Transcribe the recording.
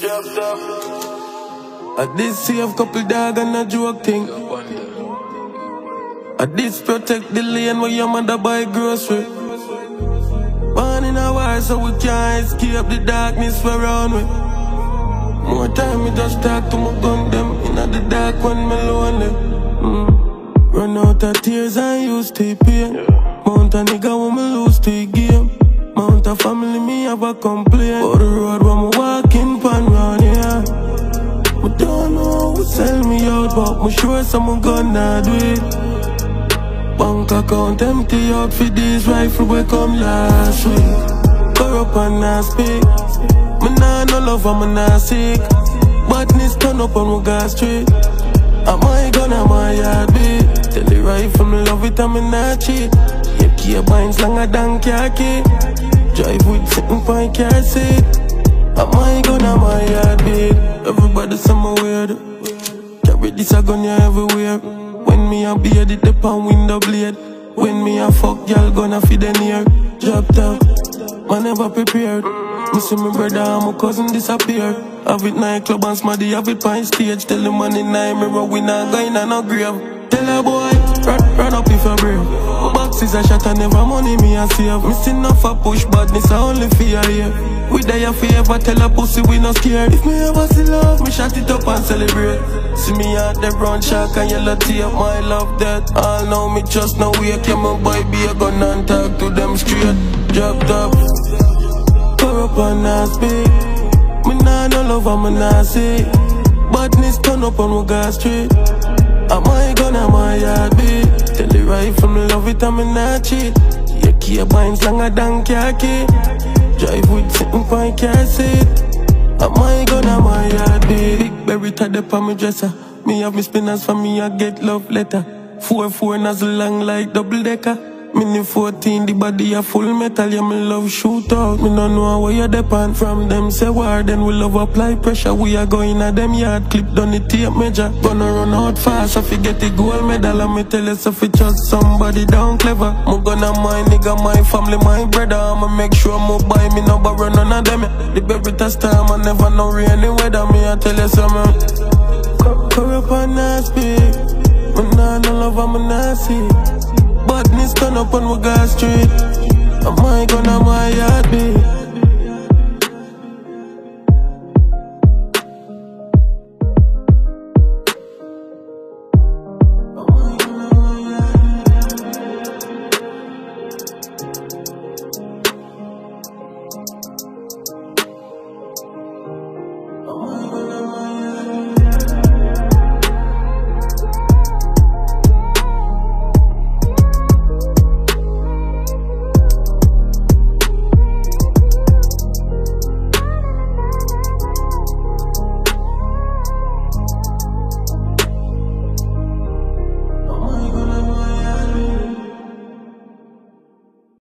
I did save couple dog and a joke thing. I did protect the lane where your mother buy grocery. Born in a war so we can't escape the darkness we around with. More time me just talk to my gun them in the dark when me lonely. Mm. Run out of tears and use to pain. Mount a nigga when me lose the game. Mount a family me have a complaint. Sell me out, but me sure someone gonna do it. Bank account empty out for this rifle we come last week. Corrupt and not speak. Me nah no love me nah sick. But Badness turn up on my gas street. Am I gonna my yard beat? Tell the rifle me love it and me not cheat. Yeah, keep binds longer than khaki. Drive with sitting point car seat. Am I gonna my yard beat? Everybody say me weird. Carry this a gun yeah everywhere. When me a beard it dip on window blade. When me a fuck y'all gonna feed the near. Drop top, man never prepared. Me see my brother and my cousin disappear. Have it nightclub and smarty, have it pine stage. Tell the man in night mirror we not going on no grave. Tell a boy, run, run up if you're brave. A shot and never money me a save. Still not for push badness, I only fear here. We if you ever tell a pussy we not scared. If me ever see love, me shut it up and celebrate. See me out there brown shark and yellow tape, my love that. All know me just no wake, yeah my boy be a gun and talk to them straight. Dropped up, corrupt and not speak. Me nah no love me nah see. Badness turn up on my gas street. Am I gonna my yard beat? Tell the love it me not cheat. Yeah, keep binds longer than khaki. Drive with sitting car seat. Am I gonna my yard? Big berry tied up on me dresser. Me have me spinners for me, I get love letter. Four four nozzle long like double decker. Mini 14, the body a full metal, yeah, me love shoot out. Me no know where you depend from them. Say war, then we love apply pressure. We are going at them yard, clip down the tape measure. Gonna run out fast, if you get the gold medal. And me tell you, if you trust somebody down clever. Me gonna my nigga, my family, my brother. I'ma make sure me buy me no borrow none of them. The baby test time, I never know rainy weather. Me I tell you something. Corrupt and not speak. Nah no love, I'm not see. Turn up on my gas street.